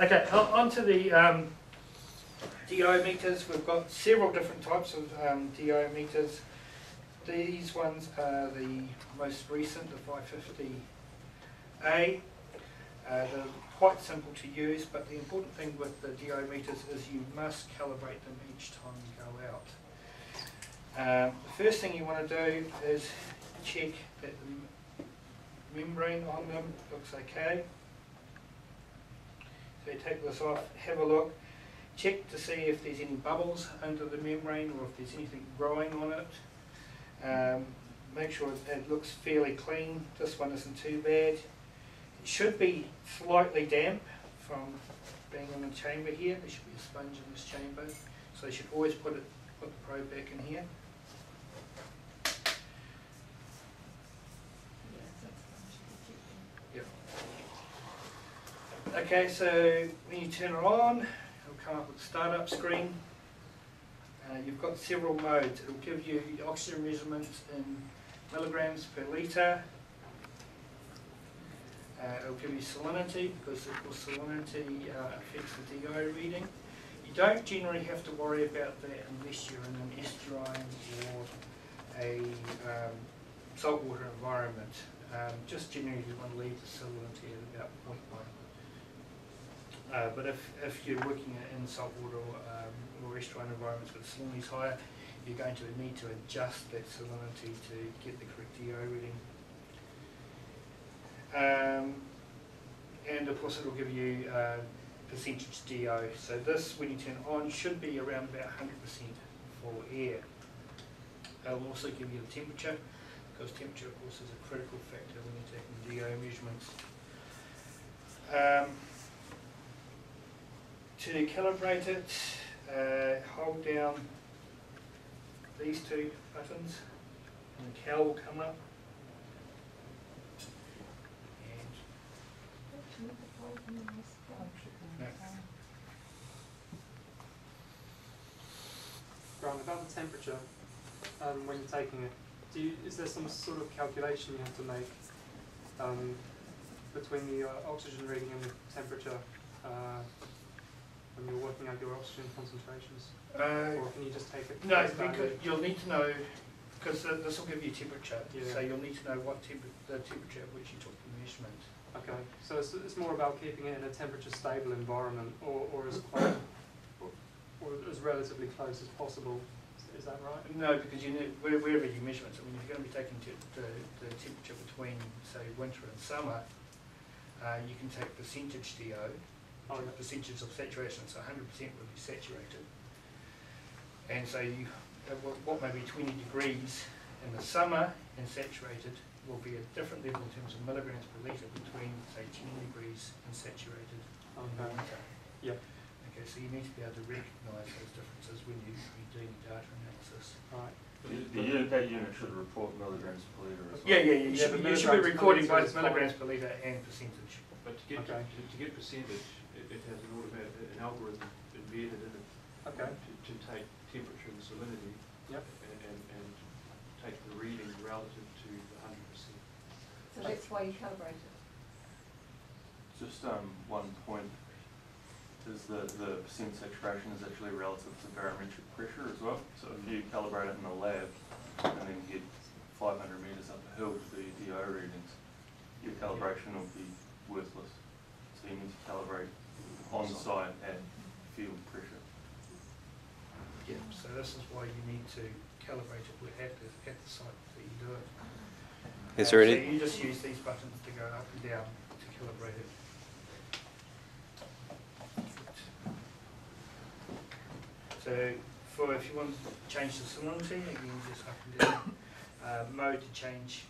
Okay, on to the um, DO meters. We've got several different types of um, DO meters. These ones are the most recent, the 550A. Uh, they're quite simple to use, but the important thing with the DO meters is you must calibrate them each time you go out. Um, the first thing you want to do is check that the membrane on them looks okay. So take this off, have a look, check to see if there's any bubbles under the membrane or if there's anything growing on it. Um, make sure it looks fairly clean. This one isn't too bad. It should be slightly damp from being in the chamber here. There should be a sponge in this chamber. So you should always put it put the probe back in here. Yep. Okay, so when you turn it on, it'll come up with a startup screen. Uh, you've got several modes. It'll give you the oxygen measurements in milligrams per litre. Uh, it'll give you salinity because of course salinity uh, affects the DO reading. You don't generally have to worry about that unless you're in an estuarine or a um, saltwater environment. Um, just generally you want to leave the salinity at about 0.1. Uh, but if, if you're working in saltwater or, um, or estuarine environments where the salinity is higher, you're going to need to adjust that salinity to get the correct DO reading. Um, and of course it'll give you uh, percentage DO. So this, when you turn on, should be around about 100% for air. It'll also give you the temperature, because temperature of course is a critical factor when you're taking DO measurements. Um, to calibrate it, uh, hold down these two buttons and the cal will come up. And Grant, about the temperature, um, when you're taking it, do you, is there some sort of calculation you have to make um, between the uh, oxygen reading and the temperature uh, when you're working out your oxygen concentrations? uh, Or can you just take it? No, because you'll need to know, because this will give you temperature, Yeah. so you'll need to know what temp, the temperature at which you took the measurement. Okay, so it's, it's more about keeping it in a temperature stable environment or, or as close, or, or as relatively close as possible, is, that right? No, because you need, where- wherever you measure it, I mean, if you're going to be taking the, the temperature between, say, winter and summer, uh, you can take percentage DO, Oh, which is yeah. percentage of saturation, so hundred percent would be saturated. And so you, uh, what- what may be twenty degrees in the summer and saturated will be a different level in terms of milligrams per litre between, say, ten degrees and saturated in the Okay, winter. Yep. Okay, so you need to be able to recognise those differences when you, you're doing data analysis. right. The, the unit, that unit should report milligrams per litre as well. Yeah, yeah, yeah, you Yeah, should, be- you should be recording both milligrams per litre and percentage. But to get, to, to get percentage, it, it has an automatic, an algorithm embedded in it Okay, to, to take temperature and salinity yep, and, and, and take the reading relative to the hundred percent. So that's why you calibrate it. Just, um, one point is that the percent saturation is actually relative to barometric pressure as well. So if you calibrate it in the lab and then get five hundred metres up the hill to do your DO readings, your calibration will be worthless. So you need to calibrate on site at field pressure. Yeah, so this is why you need to calibrate it with- at the, at the site that you do it. Is Uh, there So any, you just use these buttons to go up and down to calibrate it. So for, if you want to change the salinity, again, just up and down. Uh, mode to change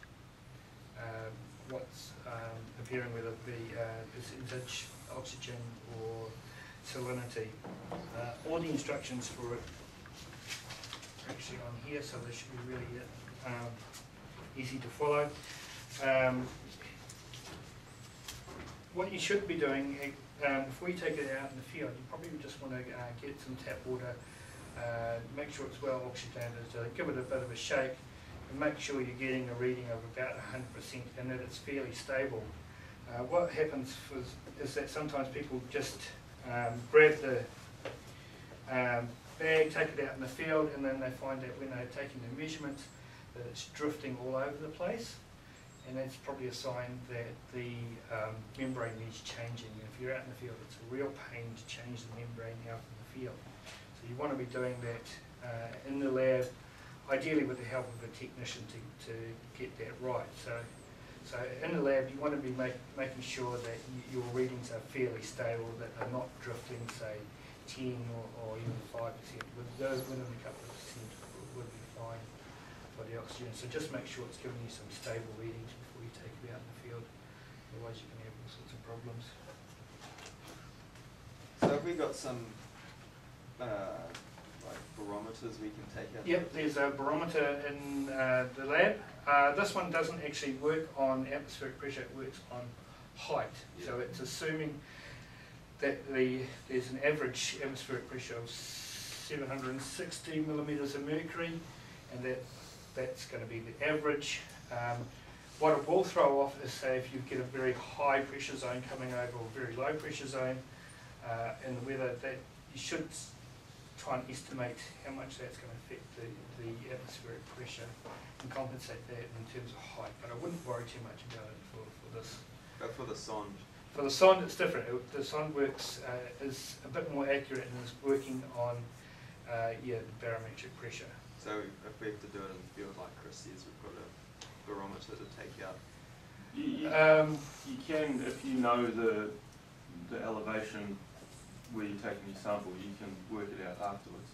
um, what's um, appearing, whether it be uh, percentage, oxygen, or salinity. Uh, all the instructions for it actually on here, so they should be really um, easy to follow. Um, what you should be doing, eh, um, before you take it out in the field, you probably just want to uh, get some tap water, uh, make sure it's well oxygenated, uh, give it a bit of a shake, and make sure you're getting a reading of about 100% and that it's fairly stable. Uh, what happens was, is that sometimes people just um, grab the um, bag, take it out in the field, and then they find that when they're taking the measurements, that it's drifting all over the place. And that's probably a sign that the um, membrane needs changing. And if you're out in the field, it's a real pain to change the membrane out in the field. So you want to be doing that uh, in the lab, ideally with the help of a technician to, to get that right. So, so in the lab, you want to be make, making sure that your readings are fairly stable, that they're not drifting, say, 10 or, or even 5%. With those within a couple of percent would- be fine for the oxygen. So just make sure it's giving you some stable readings before you take it out in the field. Otherwise, you can have all sorts of problems. So have we got some, uh, like barometers we can take out? Yep, there's a barometer in uh, the lab. Uh, this one doesn't actually work on atmospheric pressure, it works on height. So it's assuming that the, there's an average atmospheric pressure of 760 millimetres of mercury, and that, that's going to be the average. Um, what it will throw off is, say, if you get a very high pressure zone coming over or very low pressure zone uh, in the weather, that you should try and estimate how much that's going to affect the, the atmospheric pressure and compensate that in terms of height. But I wouldn't worry too much about it for, for this. But for the sonde, For the sonde, it's different. It- The sonde works, uh, is a bit more accurate and is working on, uh, yeah, the barometric pressure. so if we have to do it in the field like Chris says, we've got a barometer to take out. You, you, Um, you can, if you know the, the elevation where you're taking your sample, you can work it out afterwards.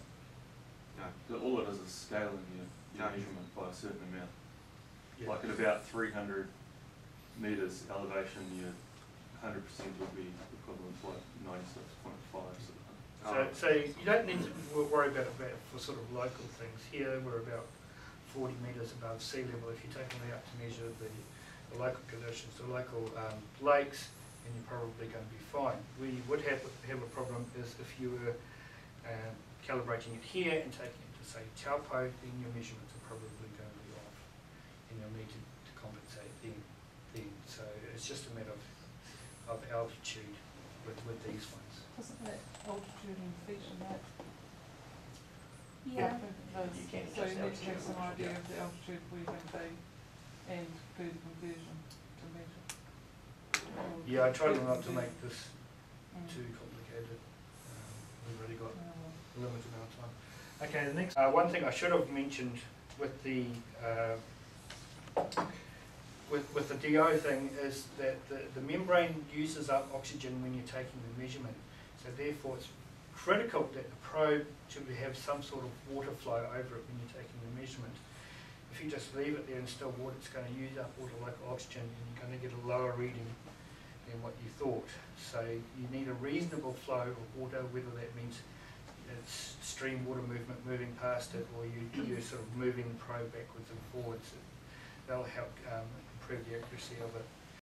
No, All it is is scaling your, your No. measurement by a certain amount. yeah. Like at about three hundred meters elevation, your hundred percent would be equivalent to like ninety-six point five. So, so you don't need to worry about it for sort of local things. Here, we're about forty metres above sea level. If you're taking it out to measure the, the local conditions, the local um, lakes, then you're probably going to be fine. Where you would have, have a problem is if you were um, calibrating it here and taking it to, say, Taupo, then your measurements are probably going to be off. And you'll need to, to compensate then, then. So it's just a matter of, of altitude with, with these ones. Doesn't that altitude and feature that? Yeah. Does, You can so adjust you need to have altitude, some idea of the altitude where you're going to be and do the conversion to measure. Or Yeah, I tried not to make this Mm. too complicated. Um, We've already got Uh, a limited amount of time. Okay, the next, uh, one thing I should have mentioned with the, uh, with, with the DO thing is that the, the membrane uses up oxygen when you're taking the measurement. So therefore, it's critical that the probe should have some sort of water flow over it when you're taking the measurement. If you just leave it there in still water, it's going to use up all the local oxygen and you're going to get a lower reading than what you thought. So you need a reasonable flow of water, whether that means it's stream water movement moving past it or you, you're sort of moving the probe backwards and forwards. That'll help um, the accuracy of it.